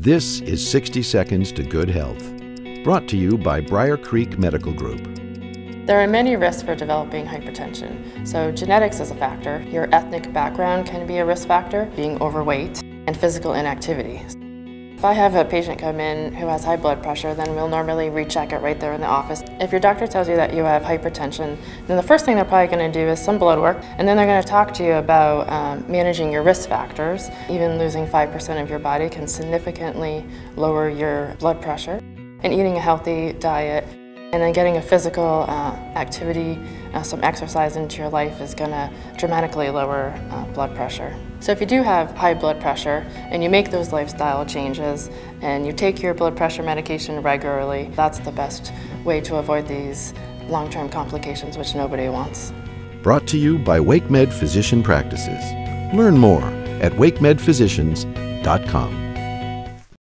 This is 60 Seconds to Good Health, brought to you by Brier Creek Medical Group. There are many risks for developing hypertension. So genetics is a factor, your ethnic background can be a risk factor, being overweight, and physical inactivity. If I have a patient come in who has high blood pressure, then we'll normally recheck it right there in the office. If your doctor tells you that you have hypertension, then the first thing they're probably going to do is some blood work, and then they're going to talk to you about um, managing your risk factors. Even losing 5% of your body can significantly lower your blood pressure. And eating a healthy diet and then getting a physical uh, activity, uh, some exercise into your life is going to dramatically lower uh, blood pressure. So if you do have high blood pressure and you make those lifestyle changes and you take your blood pressure medication regularly, that's the best way to avoid these long-term complications which nobody wants. Brought to you by WakeMed Physician Practices. Learn more at wakemedphysicians.com.